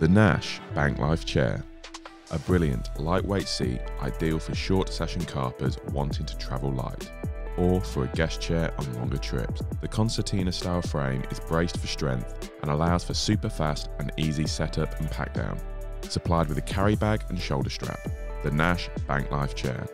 The Nash Bank Life Chair. A brilliant, lightweight seat ideal for short session carpers wanting to travel light, or for a guest chair on longer trips. The concertina style frame is braced for strength and allows for super fast and easy setup and pack down. Supplied with a carry bag and shoulder strap. The Nash Bank Life Chair.